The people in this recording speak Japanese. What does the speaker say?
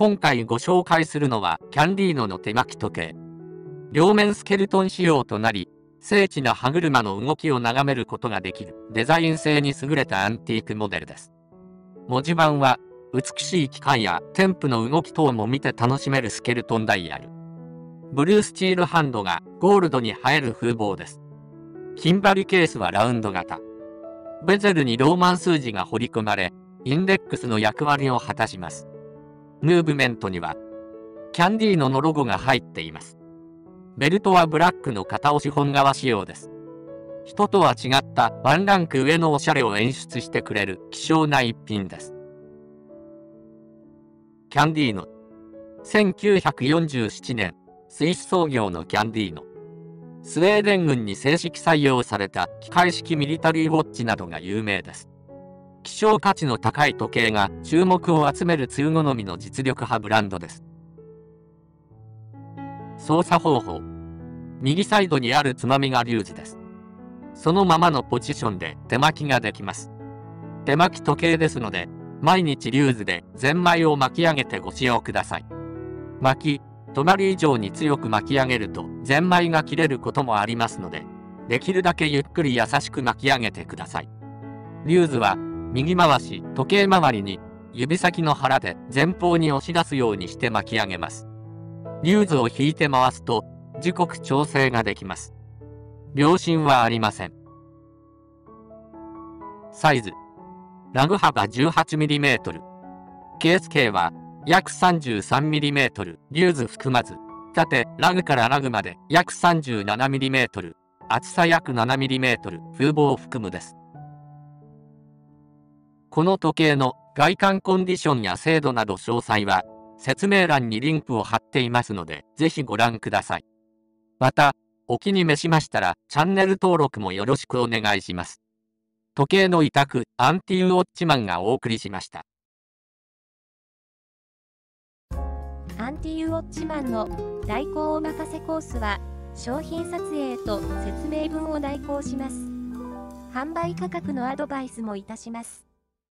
今回ご紹介するのはキャンディーノの手巻き時計。両面スケルトン仕様となり、精緻な歯車の動きを眺めることができるデザイン性に優れたアンティークモデルです。文字盤は美しい機械や添付の動き等も見て楽しめるスケルトンダイヤル。ブルースチールハンドがゴールドに映える風貌です。金針ケースはラウンド型。ベゼルにローマン数字が彫り込まれ、インデックスの役割を果たします。ムーブメントには、キャンディーノのロゴが入っています。ベルトはブラックの片押し本革仕様です。人とは違ったワンランク上のおしゃれを演出してくれる希少な一品です。キャンディーノ。1947年、スイス創業のキャンディーノ。スウェーデン軍に正式採用された機械式ミリタリーウォッチなどが有名です。希少価値の高い時計が注目を集める通好みの実力派ブランドです。操作方法。右サイドにあるつまみがリューズです。そのままのポジションで手巻きができます。手巻き時計ですので、毎日リューズでゼンマイを巻き上げてご使用ください。巻き、隣以上に強く巻き上げるとゼンマイが切れることもありますので、できるだけゆっくり優しく巻き上げてください。リューズは右回し、時計回りに指先の腹で前方に押し出すようにして巻き上げます。リューズを引いて回すと時刻調整ができます。秒針はありません。サイズ。ラグ幅 18mm。ケース径は約 33mm。リューズ含まず。縦、ラグからラグまで約 37mm。厚さ約 7mm。風防を含むです。この時計の外観コンディションや精度など詳細は説明欄にリンクを貼っていますので、ぜひご覧ください。また、お気に召しましたら、チャンネル登録もよろしくお願いします。時計の委託、アンティーウォッチマンがお送りしました。アンティーウォッチマンの代行お任せコースは、商品撮影と説明文を代行します。販売価格のアドバイスもいたします。